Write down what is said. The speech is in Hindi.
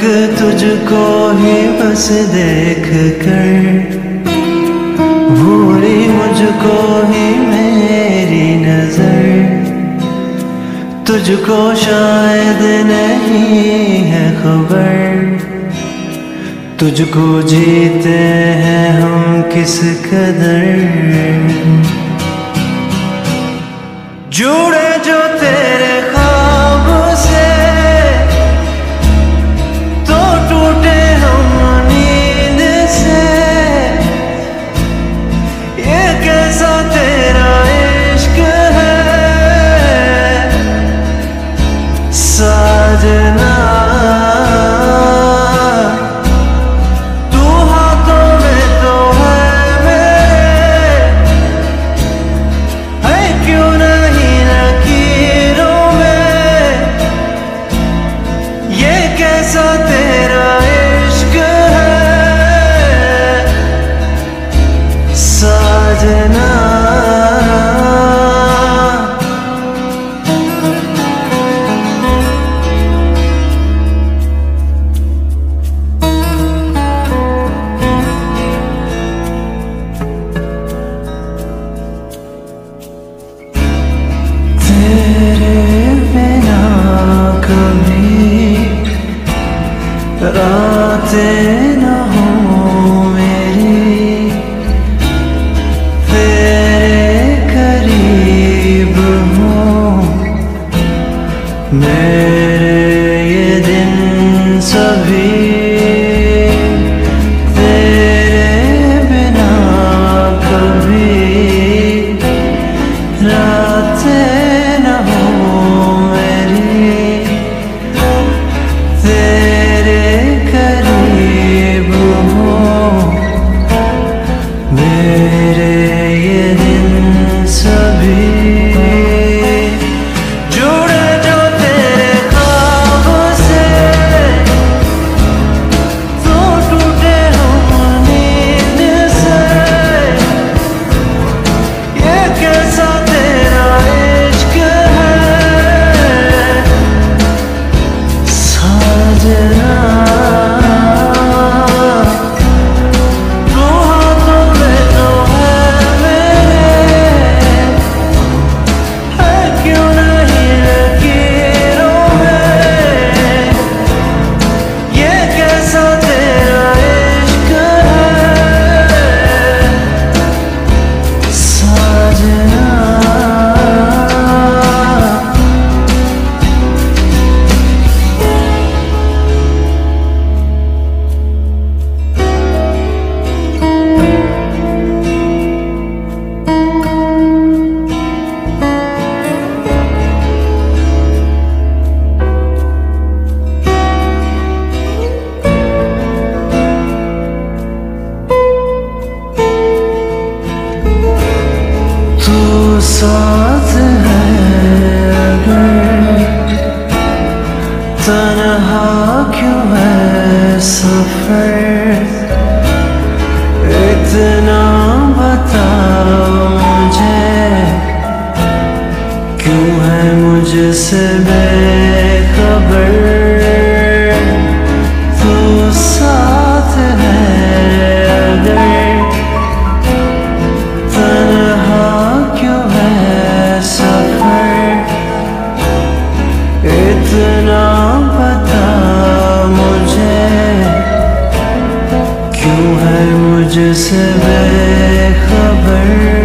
तक तुझको ही बस देख कर। भूली मुझको ही मेरी नज़र। तुझको शायद नहीं है खबर। तुझको जीते हैं हम किस कदर? जुड़े जो तेरे बातें न हो मेरी। तेरे करीब हो। मैं Yeah. साथ है तनहा क्यों है सफ़र? इतना बता मुझे। क्यों है मुझसे बेखबर? मुझसे बेखबर